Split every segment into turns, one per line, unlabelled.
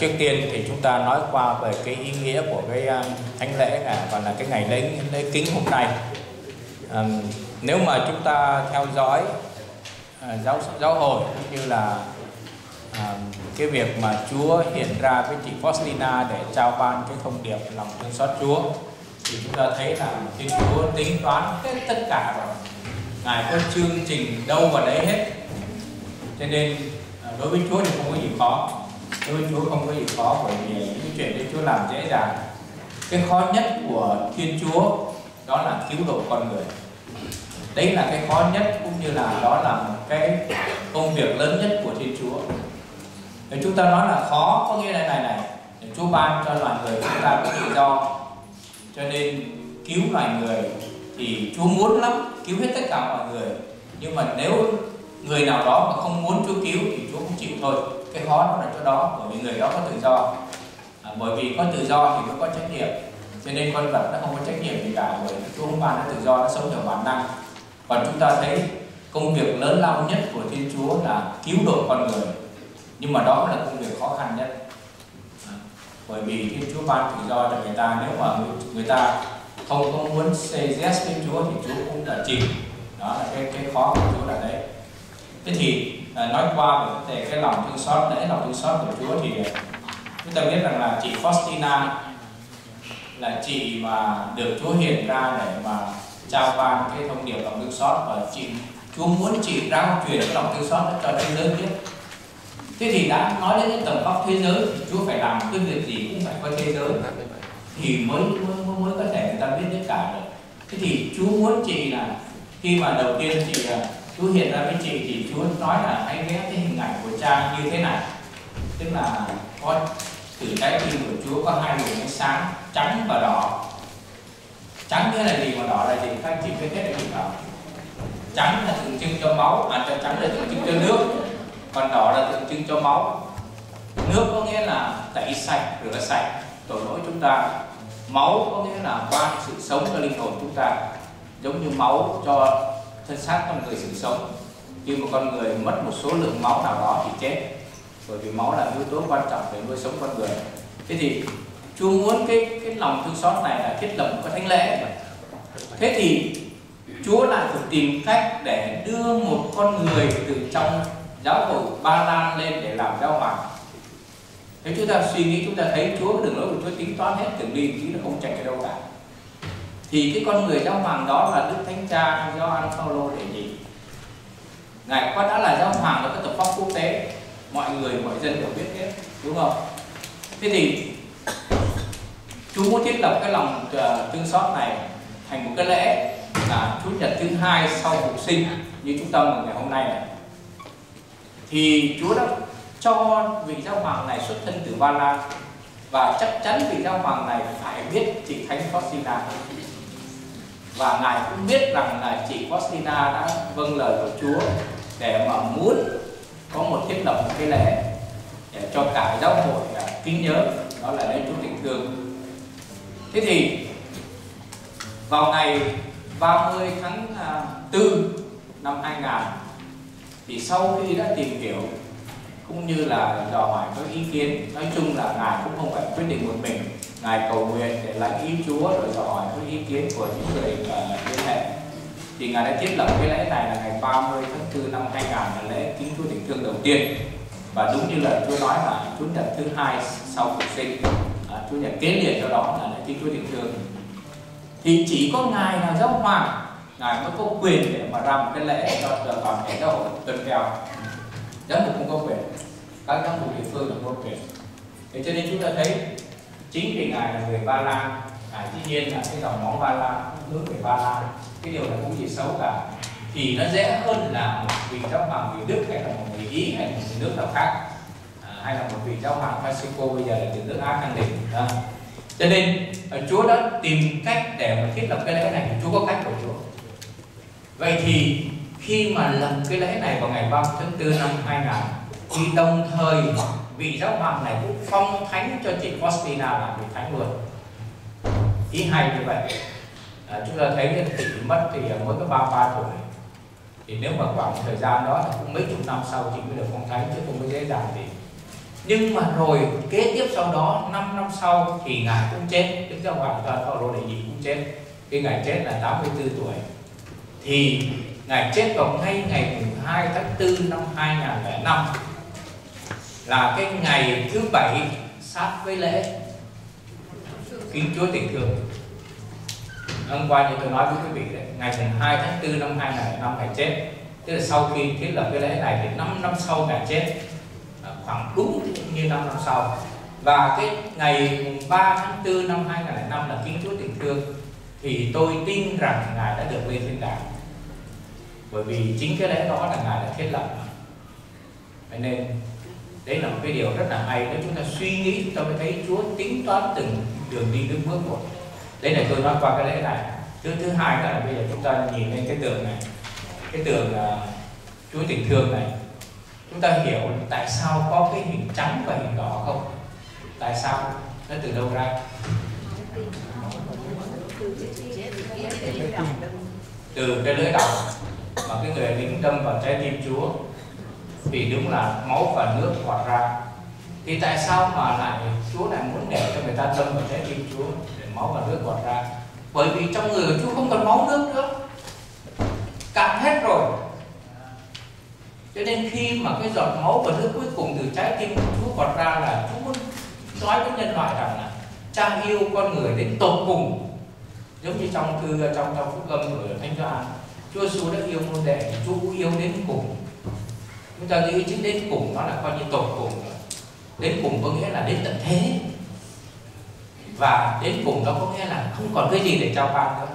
trước tiên thì chúng ta nói qua về cái ý nghĩa của cái um, thánh lễ này và là cái ngày lễ lễ kính hôm nay. À, nếu mà chúng ta theo dõi à, giáo giáo hội cũng như là à, cái việc mà Chúa hiện ra với chị Faustina để trao ban cái thông điệp lòng thương xót Chúa thì chúng ta thấy là Thiên Chúa tính toán hết tất cả rồi. Ngài có chương trình đâu vào đấy hết. Cho nên à, đối với Chúa thì không có gì khó với Chúa, không có gì khó, bởi vì những chuyện đấy Chúa làm dễ dàng. Cái khó nhất của Thiên Chúa, đó là cứu độ con người. Đấy là cái khó nhất cũng như là đó là một cái công việc lớn nhất của Thiên Chúa. Nếu chúng ta nói là khó, có nghĩa là này này Chúa ban cho loài người chúng ta có tự do cho nên cứu loài người thì Chúa muốn lắm, cứu hết tất cả mọi người. Nhưng mà nếu người nào đó mà không muốn Chúa cứu thì Chúa cũng chịu thôi. Cái khó nó là chỗ đó bởi vì người đó có tự do. À, bởi vì có tự do thì nó có trách nhiệm. Cho nên con vật nó không có trách nhiệm gì cả bởi Chúa không ban nó tự do nó sống theo bản năng. Còn chúng ta thấy công việc lớn lao nhất của Thiên Chúa là cứu độ con người. Nhưng mà đó là công việc khó khăn nhất. À, bởi vì Thiên Chúa ban tự do cho người ta nếu mà người, người ta không có muốn say yes với Chúa thì Chúa cũng đã chịu. Đó là cái cái khó của Chúa là đấy thế thì à, nói qua về cái lòng thương xót lễ lòng thương xót của Chúa thì à, chúng ta biết rằng là chị Faustina là chị mà được Chúa hiện ra để mà trao ban cái thông điệp lòng thương xót và chị Chúa muốn chị rao truyền cái lòng thương xót đó cho thế giới biết. Thế thì đã nói đến cái tầm vóc thế giới thì Chúa phải làm cái việc gì cũng phải có thế giới thì mới mới mới có thể người ta biết tất cả được. Thế thì Chúa muốn chị là khi mà đầu tiên chị à, Chúa hiện ra với chị thì Chúa nói là hãy vẽ cái hình ảnh của cha như thế này. Tức là có từ trái tim của Chúa có hai luồng ánh sáng trắng và đỏ. Trắng nghĩa là gì mà đỏ là gì? Các chị biết hết là gì không? Trắng là tượng trưng cho máu. À cho trắng là tượng trưng cho nước. Còn đỏ là tượng trưng cho máu. Nước có nghĩa là tẩy sạch, rửa sạch tội lỗi chúng ta. Máu có nghĩa là ban sự sống cho linh hồn chúng ta. Giống như máu cho thân xác con người sự sống. Khi mà con người mất một số lượng máu nào đó thì chết. Bởi vì máu là yếu tố quan trọng để nuôi sống con người. Thế thì Chúa muốn cái cái lòng thương xót này là thiết lập một thánh lễ. Thế thì Chúa lại phải tìm cách để đưa một con người từ trong giáo hội Ba Lan lên để làm giáo hoàng. Nếu chúng ta suy nghĩ, chúng ta thấy Chúa đường lối của Chúa tính toán hết từng đi chứ là không chạy cái đâu cả thì cái con người giáo hoàng đó là Đức Thánh Cha Gioan Phaolô để gì ngài qua đã là giáo hoàng ở các tập pháp quốc tế. Mọi người, mọi dân đều biết hết, đúng không? Thế thì, Chúa muốn thiết lập cái lòng tương thương xót này thành một cái lễ là Chúa nhật thứ hai sau phục sinh như chúng ta mừng ngày hôm nay này. Thì Chúa đã cho vị giáo hoàng này xuất thân từ Ba Lan và chắc chắn vị giáo hoàng này phải biết chị Thánh Faustina và ngài cũng biết rằng là chị Faustina đã vâng lời của Chúa để mà muốn có một thiết lập một cái lễ để cho cả giáo hội kính nhớ, đó là lễ Chúa tình thương. Thế thì, vào ngày 30 tháng à, 4 năm 2000 thì sau khi đã tìm hiểu, cũng như là dò hỏi các ý kiến, nói chung là ngài cũng không phải quyết định một mình ngài cầu nguyện để lãnh ý Chúa rồi dò hỏi các ý kiến của những người uh, liên hệ. Thì ngài đã thiết lập cái lễ này là ngày 30 tháng 4 năm 2000 là lễ kính Chúa tình thương đầu tiên. Và đúng như lời Chúa nói là Chúa nhật thứ hai sau phục sinh à, Chúa nhật kế liền cho đó là lễ kính Chúa tình thương. Thì chỉ có ngài là giáo hoàng ngài mới có quyền để mà ra một cái lễ cho toàn thể giáo hội tuân theo. Giáo mục không có quyền các giáo mục địa phương không có quyền. Thế cho nên chúng ta thấy chính vì ngài là người ba lan. Ngài dĩ nhiên là cái dòng máu ba lan hướng về ba lan. Cái điều này cũng gì xấu cả. Thì nó dễ hơn là một vị giáo hoàng người đức hay là một người ý hay là một người nước nào khác. À, hay là một vị giáo hoàng mexico bây giờ là từ nước á khẳng định. Đó. cho nên chúa đã tìm cách để mà thiết lập cái lễ này thì chúa có cách của chúa. Vậy thì khi mà làm cái lễ này vào ngày 30 tháng 4 năm 2000 thì đồng thời vị giáo hoàng này cũng phong thánh cho chị Faustina là vị thánh luôn. Ý hay như vậy. À, chúng ta thấy chị mất thì à, mới có 33 tuổi. Thì nếu mà khoảng thời gian đó là cũng mấy chục năm sau chị mới được phong thánh chứ không có dễ dàng gì. Nhưng mà rồi kế tiếp sau đó 5 năm sau thì ngài cũng chết. Đức giáo hoàng toàn Phaolô đệ nhị cũng chết. Cái ngài chết là 84 tuổi. Thì ngài chết vào ngay ngày 2 tháng 4 năm 2005 là cái ngày thứ bảy sát với lễ. Kính chúa tình thương. Hôm qua như tôi nói với quý vị đấy, ngày 2 tháng 4 năm 2005 ngày chết tức là sau khi thiết lập cái lễ này thì 5 năm sau ngài chết à, khoảng đúng như 5 năm sau. Và cái ngày 3 tháng 4 năm 2005 là kính chúa tình thương, thì tôi tin rằng ngài đã được lên thiên đàng. Bởi vì chính cái lễ đó là ngài đã thiết lập vậy nên đấy là một cái điều rất là hay. Nếu chúng ta suy nghĩ chúng ta mới thấy Chúa tính toán từng đường đi từng bước một. Đây là tôi nói qua cái lễ này. Thứ thứ hai là bây giờ chúng ta nhìn lên cái tường này. Cái tường uh, Chúa tình thương này. Chúng ta hiểu tại sao có cái hình trắng và hình đỏ không? Tại sao? Nó từ đâu ra? Từ cái lưỡi đỏ mà cái người lính đâm vào trái tim Chúa vì đúng là máu và nước hoạt ra. Thì tại sao mà lại Chúa lại muốn để cho người ta đâm vào trái tim Chúa để máu và nước hoạt ra? Bởi vì trong người của Chúa không còn máu nước nữa. Cạn hết rồi. Cho nên khi mà cái giọt máu và nước cuối cùng từ trái tim của Chúa hoạt ra là Chúa muốn nói với nhân loại rằng là cha yêu con người đến tột cùng. Giống như trong thư, trong trong phúc âm của thánh Gioan, Chúa Giêsu đã yêu môn đệ, Chúa cũng yêu đến cùng chúng ta nghĩ chứ đến cùng, nó là coi như tột cùng. Đến cùng có nghĩa là đến tận thế. Và đến cùng đó có nghĩa là không còn cái gì để trao ban nữa.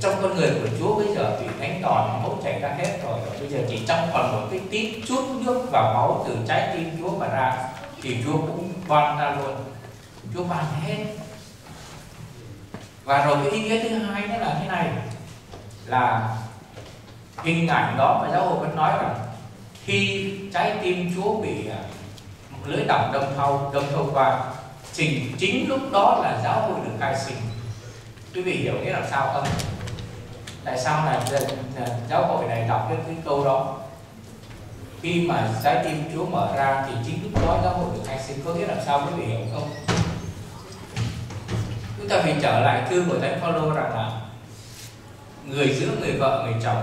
Trong con người của Chúa bây giờ thì thánh đòn, máu chảy ra hết rồi. Bây giờ chỉ trong còn một cái tí chút nước và máu từ trái tim Chúa mà ra, thì Chúa cũng ban ra luôn. Chúa ban hết. Và rồi cái ý nghĩa thứ hai đó là thế này, là hình ảnh đó mà giáo hội vẫn nói rằng khi trái tim Chúa bị à, một lưới độc đâm thâu đâm thâu qua chính chính lúc đó là giáo hội được khai sinh. Quý vị hiểu nghĩa là sao không? Tại sao là giáo hội này đọc cái, cái câu đó? Khi mà trái tim Chúa mở ra thì chính lúc đó giáo hội được khai sinh. Có nghĩa là sao quý vị hiểu không? Chúng ta phải trở lại thư của thánh Phaolô rằng là người giữa người vợ người chồng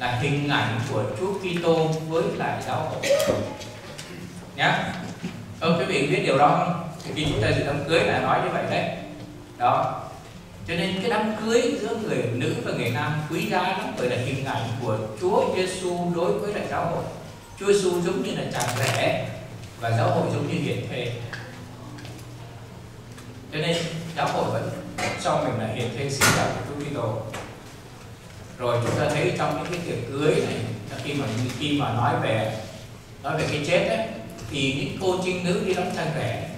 là hình ảnh của Chúa Kitô với lại giáo hội. Nhá. Ông quý vị biết điều đó không? Khi chúng ta dự đám cưới là nói như vậy đấy. Đó. Cho nên cái đám cưới giữa người nữ và người nam quý giá lắm bởi là hình ảnh của Chúa Giêsu đối với lại giáo hội. Chúa Giêsu giống như là chàng rể và giáo hội giống như hiển thê cho nên giáo hội vẫn cho mình là hiện thê sinh ra của Chúa Kitô rồi chúng ta thấy trong những cái tiệc cưới này khi mà khi mà nói về nói về cái chết đấy, thì những cô trinh nữ đi đón chàng rể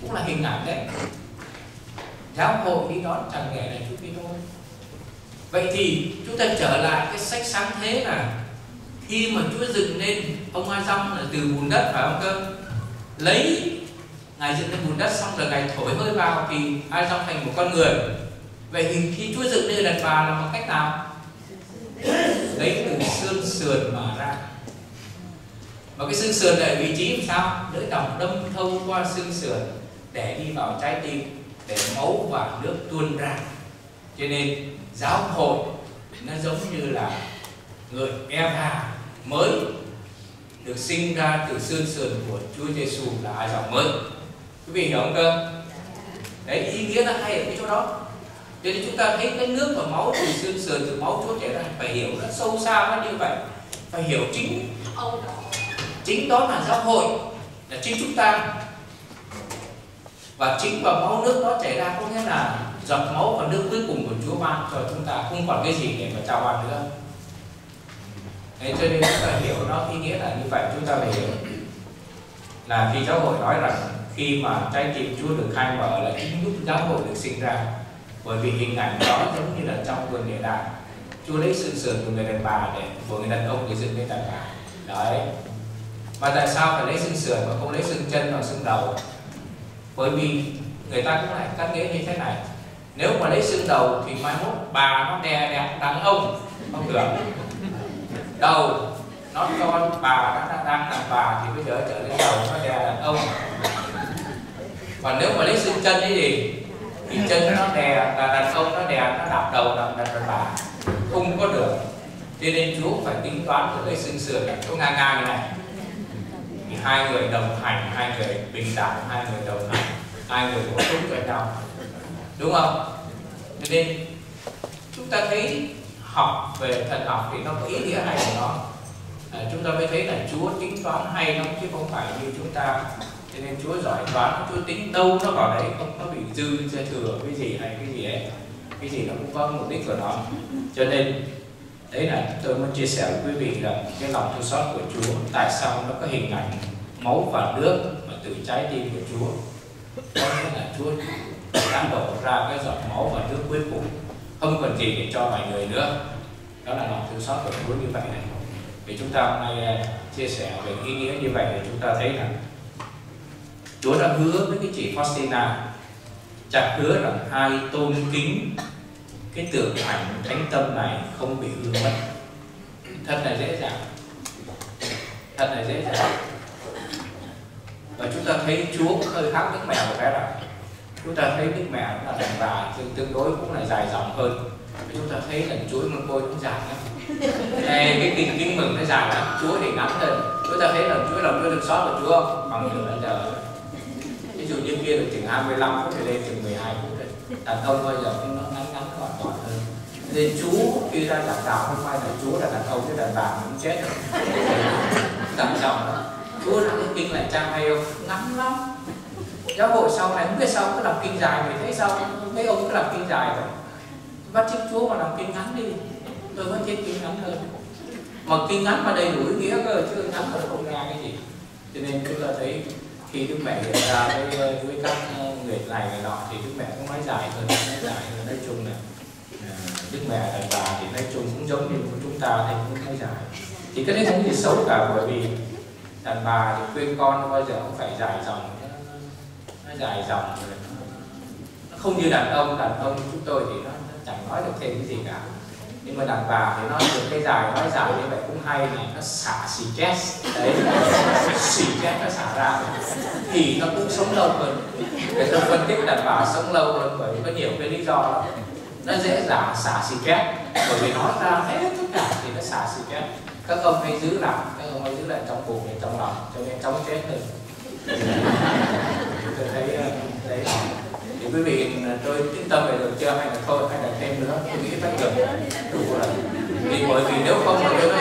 cũng là hình ảnh đấy. Giáo hội đi đón chàng rể này chút đi thôi vậy thì chúng ta trở lại cái sách sáng thế là khi mà Chúa dựng nên ông A Dông là từ bùn đất phải không cơ? Lấy, ngài dựng lên bùn đất xong rồi ngài thổi hơi vào thì A Dông thành một con người. Vậy thì khi Chúa dựng nên đàn bà là một cách nào? Lấy từ xương sườn mà ra. Và cái xương sườn này vị trí làm sao? Lưỡi đồng đâm thâu qua xương sườn để đi vào trái tim, để máu và nước tuôn ra. Cho nên, giáo hội nó giống như là người Eva mới được sinh ra từ xương sườn của Chúa Giêsu là ai dòng mới. Quý vị hiểu không cơ? Đấy, ý nghĩa nó hay ở cái chỗ đó cho nên chúng ta thấy cái nước và máu từ xương sườn từ máu Chúa chảy ra phải hiểu nó sâu xa nó như vậy? Phải hiểu chính chính đó là giáo hội là chính chúng ta. Và chính vào máu nước đó chảy ra có nghĩa là giọt máu và nước cuối cùng của Chúa ban cho chúng ta không còn cái gì để mà trao ban nữa. Thế cho nên chúng ta hiểu nó ý nghĩa là như vậy chúng ta phải hiểu. Là khi giáo hội nói rằng khi mà trái tim Chúa được khai mở là chính lúc giáo hội được sinh ra bởi vì hình ảnh đó giống như là trong vườn địa đàng. Chúa lấy xương sườn của người đàn bà để của người đàn ông để dựng lên đàn bà. Đấy. Mà tại sao phải lấy xương sườn mà không lấy xương chân hoặc xương đầu? Bởi vì người ta cũng lại cắt nghĩa như thế này. Nếu mà lấy xương đầu thì mai mốt bà nó đè đẹp đàn ông. Không được. Đầu, nó con bà nó đang làm bà thì bây giờ trở lên đầu, nó đè đàn ông. Còn nếu mà lấy xương chân ấy gì thì chân nó đè là đàn ông nó đè nó đạp đầu làm đàn bà. Không có được. Cho nên chúa phải tính toán cho cái xương sườn này. Chỗ ngang ngang như này. Thì hai người đồng hành hai người bình đẳng hai người đồng hành hai người có sung với nhau. Đúng không? Cho nên chúng ta thấy học về thần học thì nó có ý nghĩa hay của nó? À, chúng ta mới thấy là Chúa tính toán hay lắm chứ không phải như chúng ta cho nên Chúa giỏi toán Chúa tính đâu nó vào đấy, không nó bị dư dư thừa, cái gì hay cái gì ấy. Cái gì nó cũng có mục đích của nó. Cho nên, đấy là tôi muốn chia sẻ với quý vị là cái lòng thương xót của Chúa, tại sao nó có hình ảnh máu và nước mà từ trái tim của Chúa. Có nghĩa là Chúa đã đổ ra cái giọt máu và nước cuối cùng. Không còn gì để cho mọi người nữa. Đó là lòng thương xót của Chúa như vậy này. Thì chúng ta hôm nay à, chia sẻ về ý nghĩa như vậy thì chúng ta thấy rằng Chúa đã hứa với cái chị Faustina, chặt hứa rằng hai tôn kính, cái tượng ảnh thánh tâm này không bị hư mất. Thật là dễ dàng. Thật là dễ dàng. Và chúng ta thấy Chúa hơi khác Đức Mẹ một cái là chúng ta thấy Đức Mẹ là đàn bà, tương đối cũng là dài dòng hơn. Chúng ta thấy là chuối măng côi cũng dài lắm. Này cái kinh kinh mừng nó dài lắm. Chúa thì ngắn hơn chúng ta thấy là Chúa lòng chúa được xót của chúa không? Bằng nửa giờ ví dụ như kia được chừng 25 phút thì lên chừng 12 phút đấy. Đàn ông bây giờ cũng nó ngắn ngắn gọn gọn hơn. Nên chú khi ra giảng đạo không phải là chú là đàn ông chứ đàn bà cũng chết rồi. Tận trọng đó chú là cái kinh lại trang hay không? Ngắn lắm. Giáo hội sau này không biết sao cứ làm kinh dài mình thấy sao? Mấy ông cứ làm kinh dài rồi. Bắt chước chúa mà làm kinh ngắn đi. Tôi vẫn thích kinh ngắn hơn. Mà kinh ngắn mà đầy đủ ý nghĩa cơ, chứ ngắn mà không ra cái gì. Cho nên chúng ta thấy khi đức mẹ hiện ra với với các ờ, người này người nọ thì đức mẹ cũng nói dài hơn nói dài hơn nói chung là ờ, đức mẹ đàn bà thì nói chung cũng giống như của chúng ta thì cũng nói dài. Thì cái đấy không gì xấu cả bởi vì đàn bà thì khuyên con bao giờ cũng phải dài dòng nó dài dòng rồi, nó không như đàn ông. Đàn ông chúng tôi thì nó chẳng nói được thêm cái gì cả nhưng mà đàn bà thì nói được cái dài nói dài như vậy cũng hay này nó xả xì stress đấy, xì stress nó xả ra. Thì nó cũng sống lâu hơn. Để tôi phân tích đàn bà sống lâu hơn bởi vì có nhiều cái lý do đó nó dễ dàng xả xì stress bởi vì nói ra hết tất cả thì nó xả xì stress các ông hay giữ lại, các ông hay giữ lại trong bụng này trong lòng, cho nên chống chết hơn. Tôi thấy ờ, đấy. Thì quý vị ờ, tôi yên tâm về được chưa hay là thôi, hay là nữa tôi nghĩ tác được đủ rồi vì bởi vì nếu không mà tôi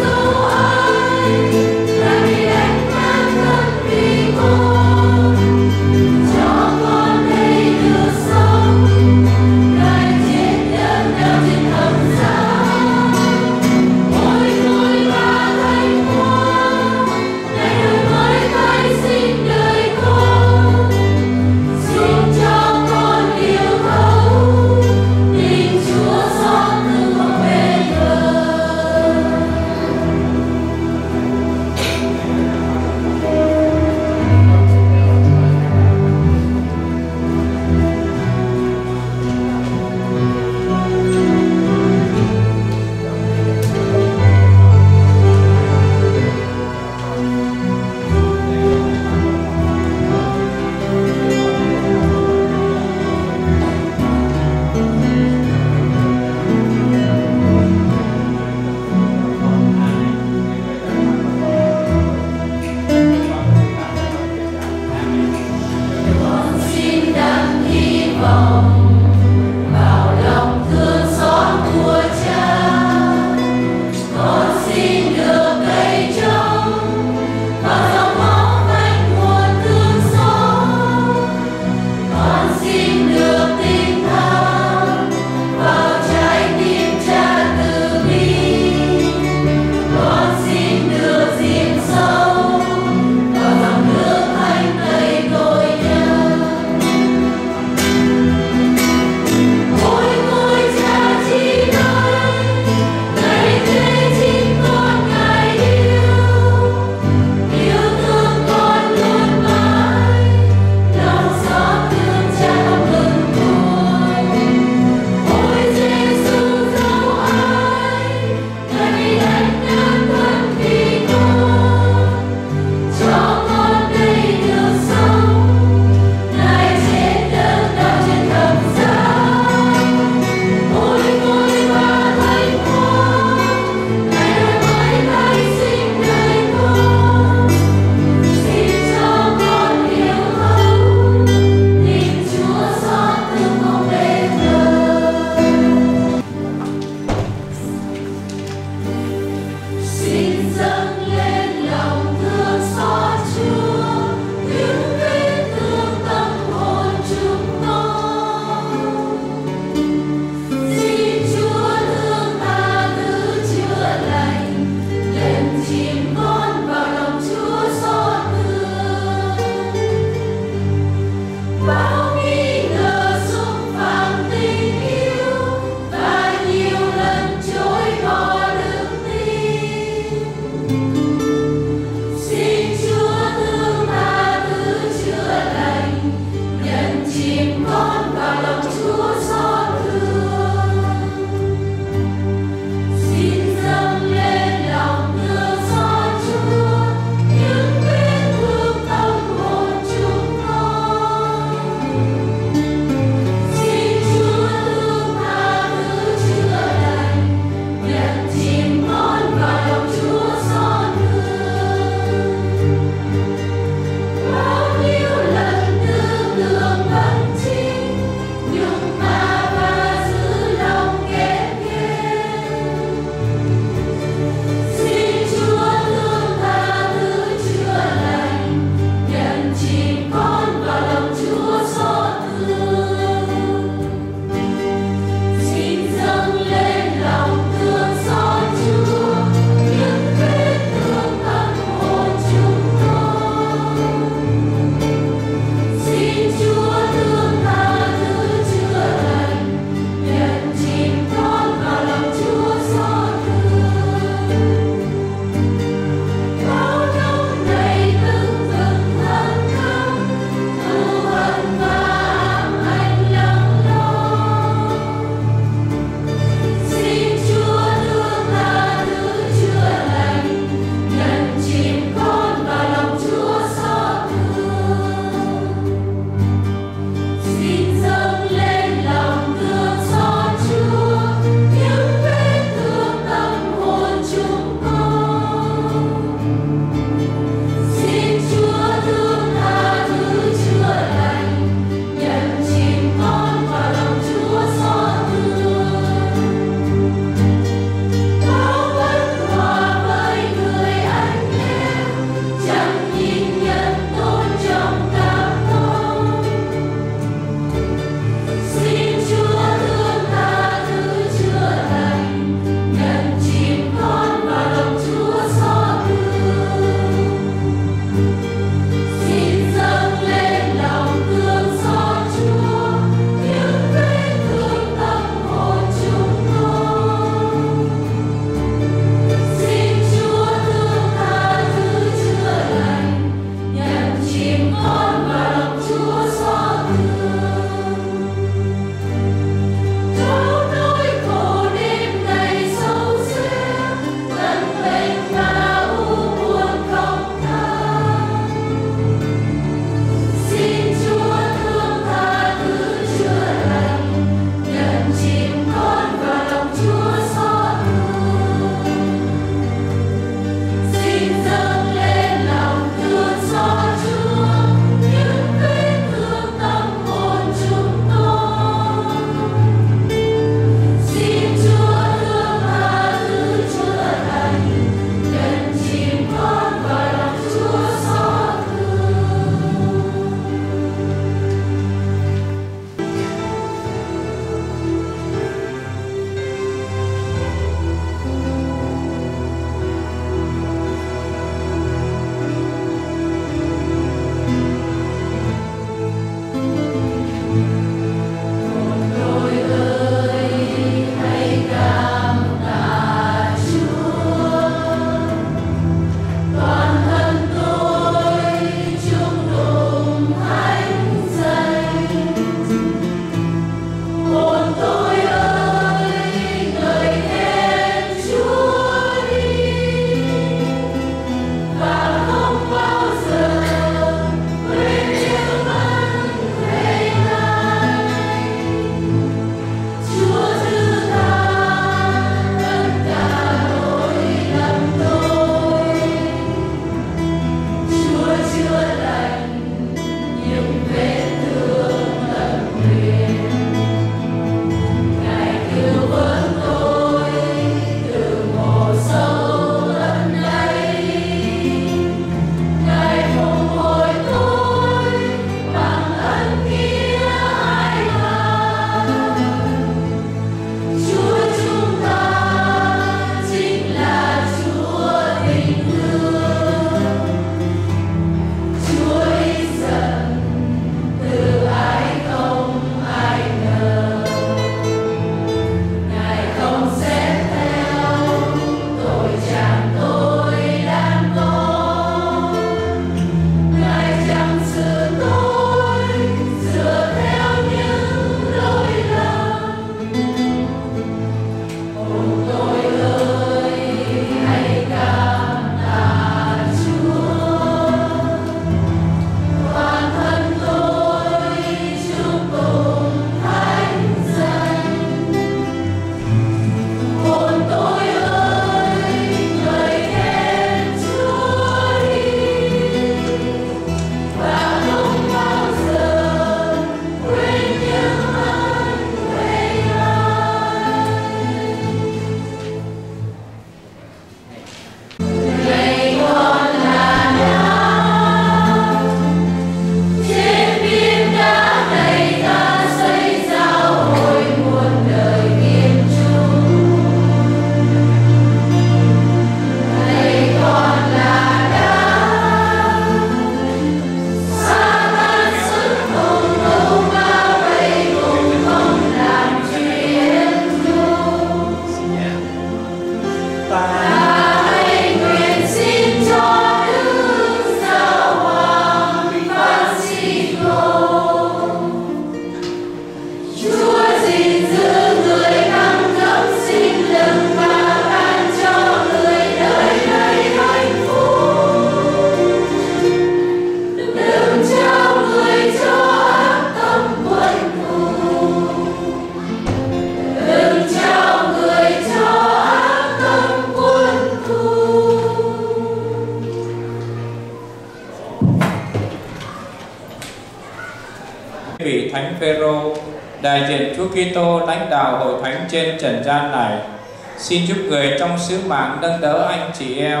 Xin giúp người trong sứ mạng nâng đỡ anh chị em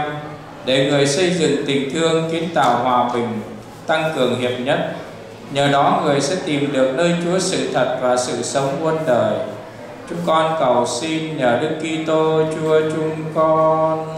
để người xây dựng tình thương kiến tạo hòa bình, tăng cường hiệp nhất. Nhờ đó người sẽ tìm được nơi Chúa sự thật và sự sống muôn đời. Chúng con cầu xin nhờ Đức Kitô Chúa chúng con.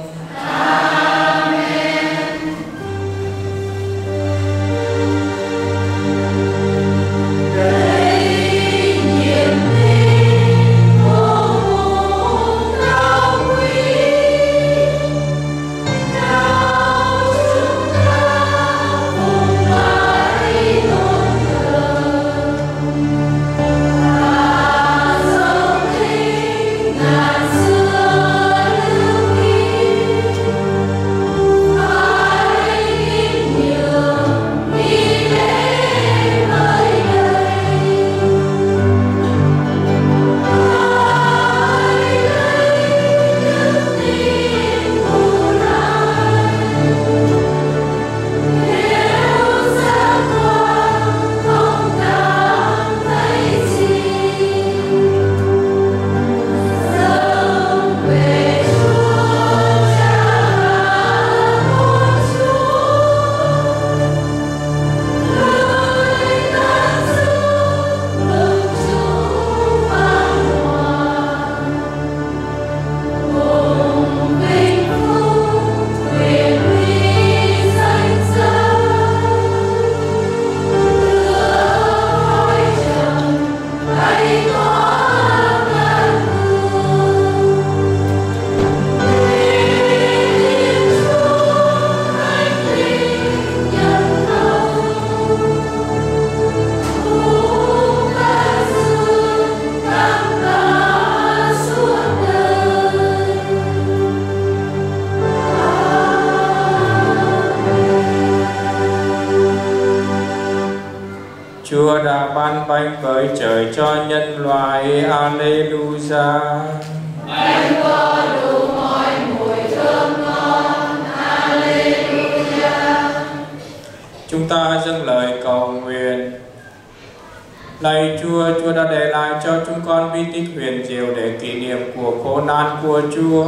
Con bi tích huyền diệu để kỷ niệm của khổ nạn của Chúa.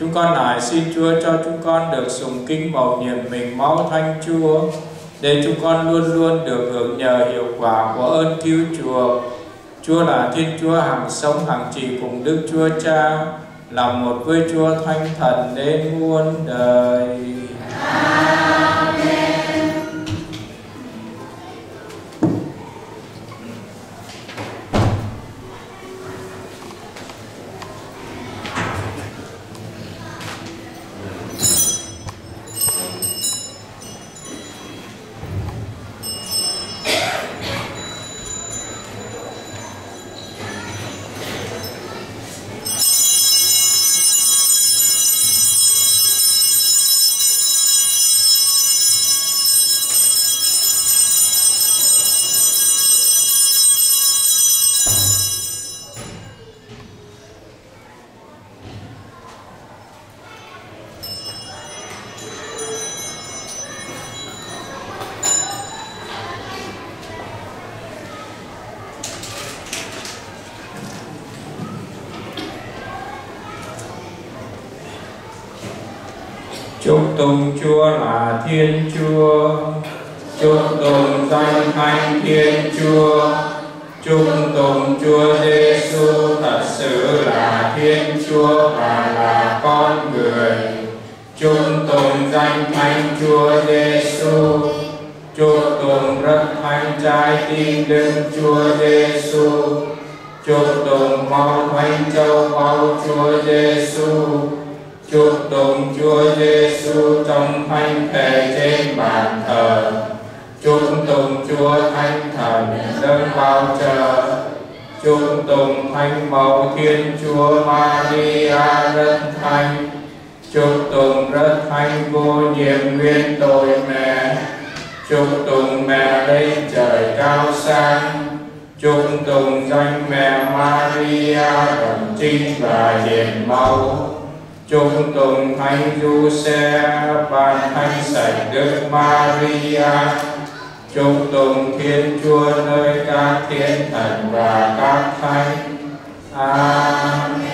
Chúng con nài xin Chúa cho chúng con được sùng kinh mầu nhiệm mình máu thanh Chúa, để chúng con luôn luôn được hưởng nhờ hiệu quả của ơn cứu chuộc. Chúa là Thiên Chúa hàng sống hàng trì cùng Đức Chúa Cha, là một với Chúa Thánh Thần đến muôn đời. Amen. Cao sang. Chúc tùng danh mẹ Maria, đồng trinh và hiền mẫu. Chúc tùng thánh du xe, ban thánh sạch đức Maria. Chúc tùng thiên chúa nơi các thiên thần và các thánh. Amen.